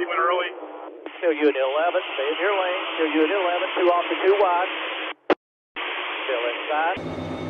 He went early. Still unit 11. Stay in your lane. Still unit 11. Two off the two wide. Still inside.